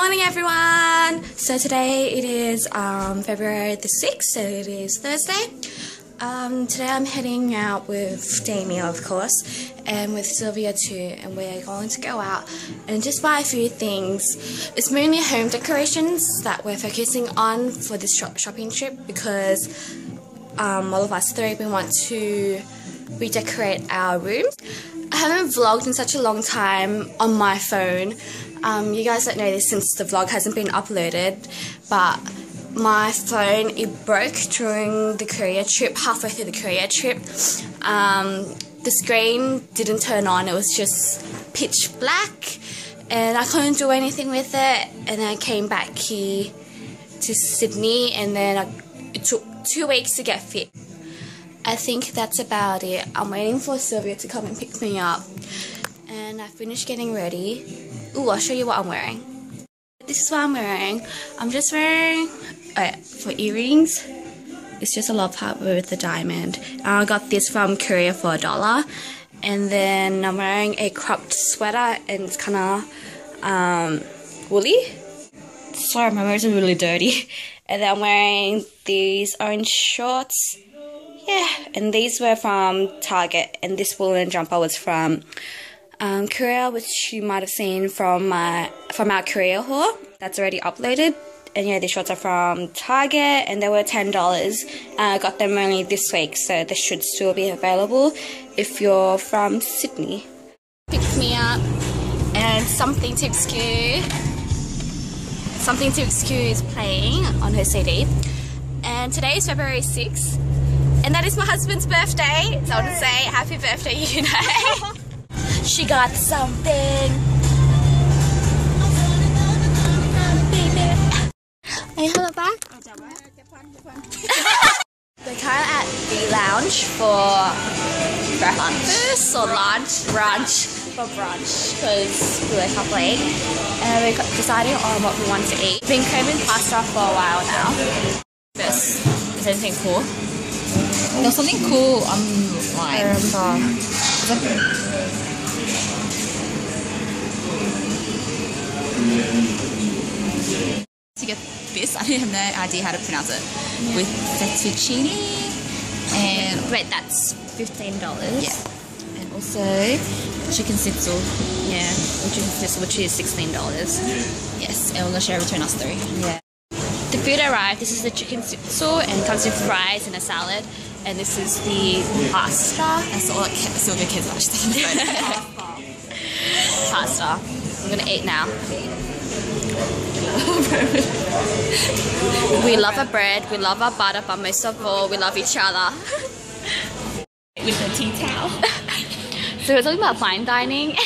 morning, everyone. So today it is um, February the sixth. So it is Thursday. Um, today I'm heading out with Diemmy, of course, and with Sylvia too, and we're going to go out and just buy a few things. It's mainly home decorations that we're focusing on for this shop shopping trip because um, all of us three we want to redecorate our rooms. I haven't vlogged in such a long time on my phone. Um, you guys don't know this since the vlog hasn't been uploaded, but my phone it broke during the Korea trip, halfway through the Korea trip. Um, the screen didn't turn on, it was just pitch black, and I couldn't do anything with it. And then I came back here to Sydney, and then I, it took two weeks to get fit. I think that's about it. I'm waiting for Sylvia to come and pick me up. And I finished getting ready. Ooh, I'll show you what I'm wearing. This is what I'm wearing. I'm just wearing, uh, for earrings, it's just a love heart with a diamond. I got this from Korea for a dollar. And then I'm wearing a cropped sweater and it's kind of um, woolly. Sorry, my words are really dirty. And then I'm wearing these orange shorts. Yeah, and these were from Target, and this woolen jumper was from um, Korea, which you might have seen from my from our Korea haul. That's already uploaded. And yeah, these shorts are from Target, and they were ten dollars. I got them only this week, so they should still be available if you're from Sydney. Picked me up, and something to excuse. Something to excuse playing on her CD. And today is February 6th, and that is my husband's birthday. So I want to say happy birthday, you know. she got something. Are you hold back? We're currently at the lounge for breakfast or lunch, brunch, for brunch because we wake up late and we're deciding on what we want to eat. Been craving pasta for a while now. This is anything cool? There's something cool online. To get this, I didn't have no idea how to pronounce it. With fettuccine and Wait, that's fifteen dollars. yeah, and also chicken schnitzel. Yeah, which is which is sixteen dollars. Yes, and we're gonna share between us three. Yeah. The food arrived. This is the chicken schnitzel and comes with fries and a salad. And this is the pasta. That's all that Sylvia cares about. She's. Pasta. I'm gonna eat now. we love our bread. We love our butter, but most of all, we love each other. With the tea towel. So we're talking about fine dining.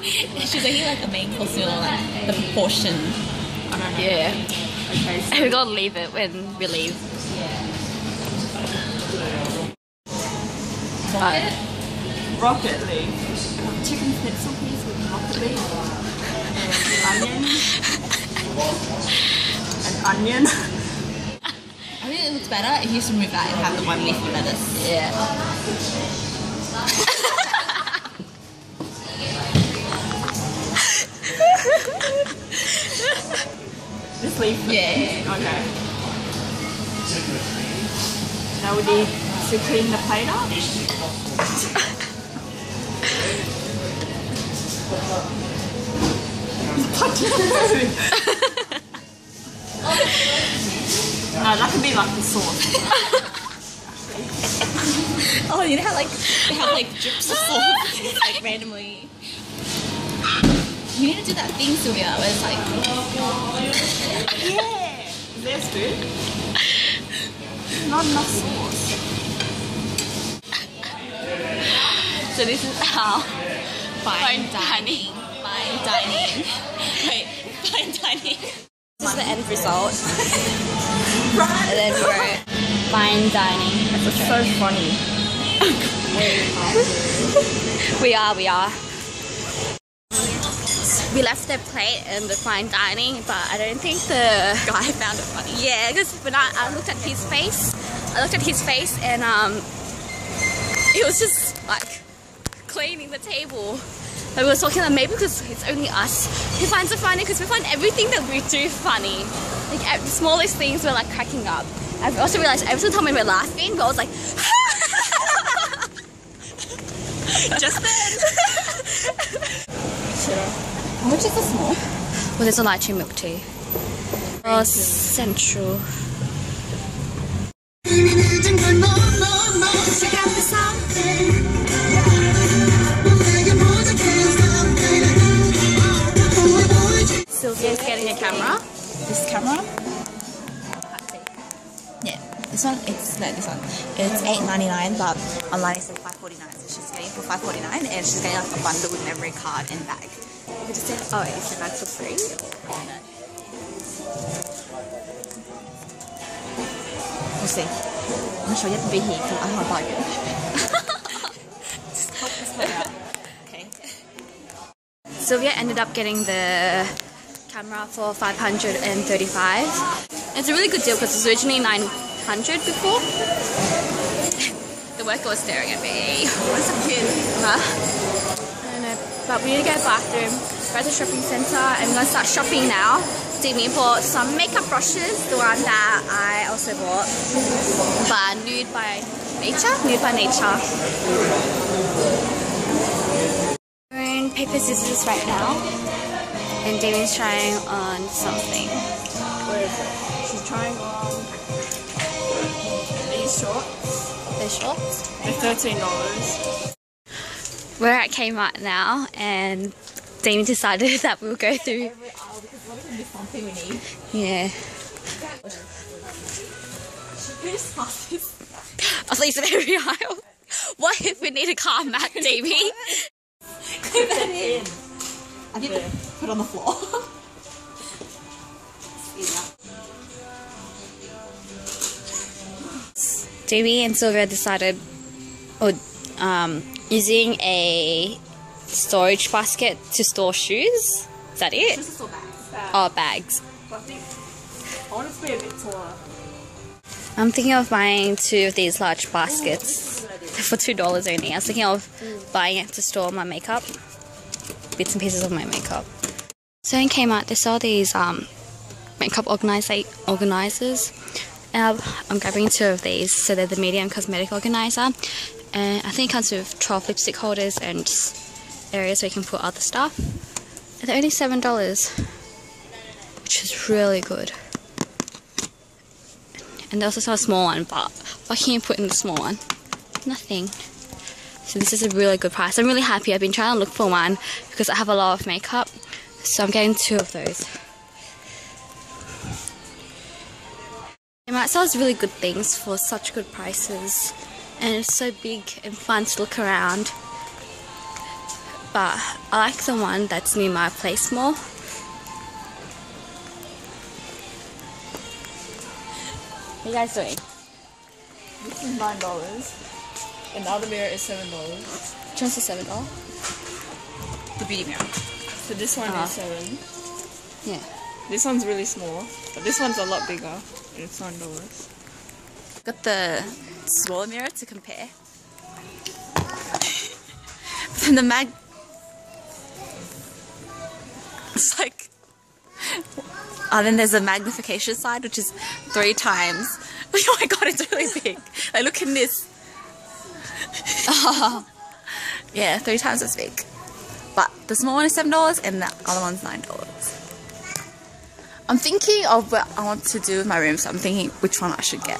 She's eating like the main course meal, like the portion. yeah. Okay. So We're gonna leave it when we leave. rocket, rocket leaf. Chicken schnitzel piece with rocket leaf. And onion. An onion. I mean, it looks better if you just remove that and have the one leaf with lettuce. Yeah. This leaf? Yeah. Okay. Now we need to clean the plate up. no, that could be like the sauce. Oh, you know how like they have like drips of sauce like randomly. You need to do that thing, Sylvia, where it's like Yeah. There's food. Not enough sauce. So this is how fine Fine dining. Fine dining. Wait, fine dining. this is the end result. and then we're fine dining. That's So funny. We are, we are. We left the plate in the fine dining, but I don't think the guy found it funny. Yeah, because when I, I looked at his face, I looked at his face and um, he was just like cleaning the table. But we were talking about maybe because it's only us who finds it funny because we find everything that we do funny. Like ev- the smallest things we're like cracking up. I've also realized every single time when we're laughing, we're always like, just then. How much is the small? Well, there's a lychee milk tea. Oh, central. one, it's no this one. It's eight ninety nine, but online it's five forty nine. So she's getting it for five forty nine, and she's getting like a bundle with memory card and bag. We just said, oh, is the bag for free? No? We'll see. I'm not sure you have to be here because I have a bargain. just. Okay. Sylvia ended up getting the camera for 535 it's a really good deal because it's originally 9 100 before. the worker was staring at me. Uh-huh. I was kid. Huh? But we need to go to the bathroom. go to the shopping centre. I'm going to start shopping now. Diemmy bought some makeup brushes, the one that I also bought. But Nude by Nature? Nude by Nature. We're in paper scissors right now. And Diemmy's trying on something. What is it? She's trying on these shorts. The shorts. They're thirteen dollars. We're at Kmart now and Diemmy decided that we'll go through. Every aisle because what if there's something we need? Yeah. We just pass this. At least in every aisle. What if we need a car mat, Davey? Put that in. I need to put on the floor. Davey and Sylvia decided, or um, using a storage basket to store shoes. Is that it? This is so bad. Oh, bags. But I think I want to be a bit taller. I'm thinking of buying two of these large baskets for two dollars only. I was thinking of buying it to store my makeup, bits and pieces of my makeup. So in Kmart, they sell these um, makeup organizer organizers. I'm grabbing two of these. So they're the medium cosmetic organizer, and I think it comes with 12 lipstick holders and areas where you can put other stuff. And they're only seven dollars, which is really good. And they also sell a small one, but what can you put in the small one? Nothing. So this is a really good price. I'm really happy. I've been trying to look for one because I have a lot of makeup. So I'm getting two of those. It sells really good things for such good prices. And it's so big and fun to look around. But I like the one that's near my place more. What are you guys doing? This is nine dollars. And the other mirror is seven dollars. Just the seven dollars. The beauty mirror. So this one Ah. is seven. Yeah. This one's really small, but this one's a lot bigger. It's nine dollars. Got the smaller mirror to compare. Then the mag. It's like. Oh, then there's a magnification side, which is three times. Oh my god, it's really big. Like, look in this. Yeah, three times as big. But the small one is seven dollars, and the other one's nine dollars. I'm thinking of what I want to do with my room, so I'm thinking which one I should get.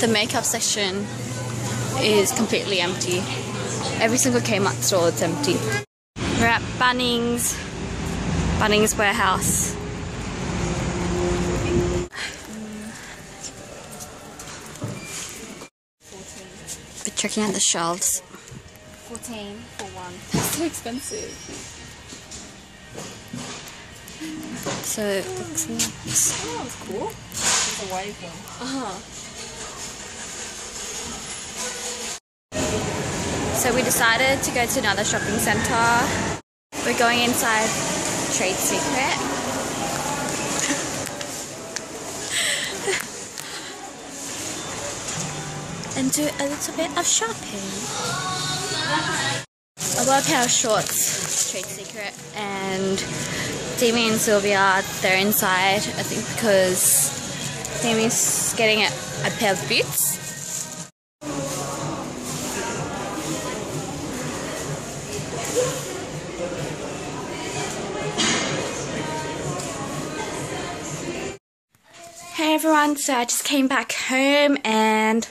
The makeup section is completely empty. Every single Kmart store is empty. We're at Bunnings, Bunnings Warehouse. We're checking out the shelves. 14 for one. so expensive. So it looks nice. Oh, that's cool. It's a wave one. Uh-huh. So we decided to go to another shopping centre. We're going inside Trade Secret. and do a little bit of shopping. I pair of shorts, trade secret, and Diemmy and Sylvia, they're inside, I think because Diemmy's getting a, a pair of boots. Hey everyone, so I just came back home and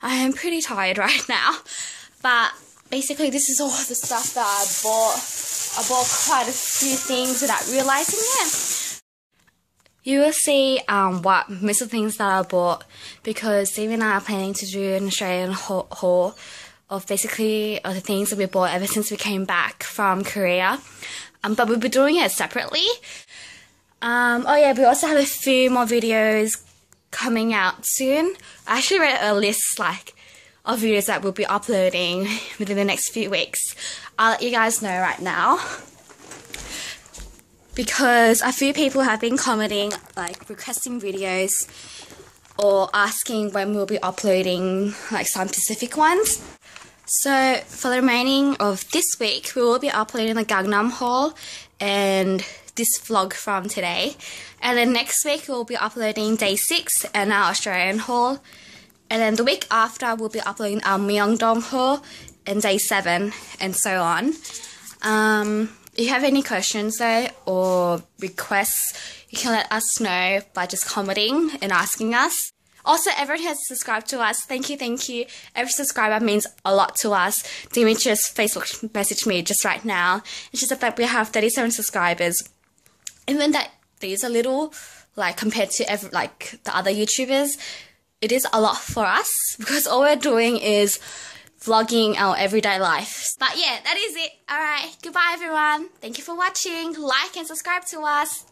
I am pretty tired right now. But basically this is all the stuff that I bought. I bought quite a few things without realizing it. You will see um, what most of the things that I bought because Steve and I are planning to do an Australian haul, of basically the things that we bought ever since we came back from Korea. Um, but we'll be doing it separately. Um, oh yeah, we also have a few more videos coming out soon. I actually read a list like of videos that we'll be uploading within the next few weeks. I'll let you guys know right now. Because a few people have been commenting, like requesting videos or asking when we'll be uploading like some specific ones. So for the remaining of this week, we will be uploading the Gangnam haul and this vlog from today. And then next week we'll be uploading day six and our Australian haul. And then the week after we'll be uploading our Myeongdong Ho and day seven and so on. Um, if you have any questions though or requests, you can let us know by just commenting and asking us. Also, everyone has subscribed to us. Thank you, thank you. Every subscriber means a lot to us. Demetrius Facebook messaged me just right now, and she said that we have 37 subscribers even that is a little like compared to every, like the other YouTubers, it is a lot for us because all we're doing is vlogging our everyday life. But yeah, that is it. Alright, goodbye everyone. Thank you for watching. Like and subscribe to us.